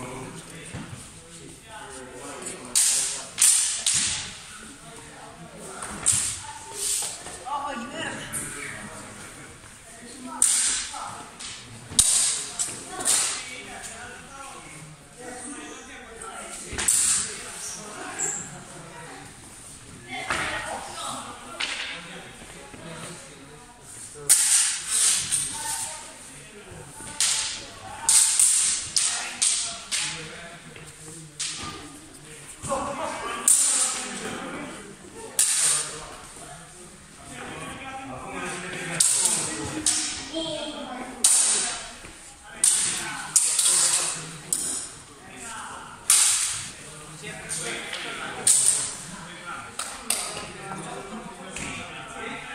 Opposed? Yeah, you.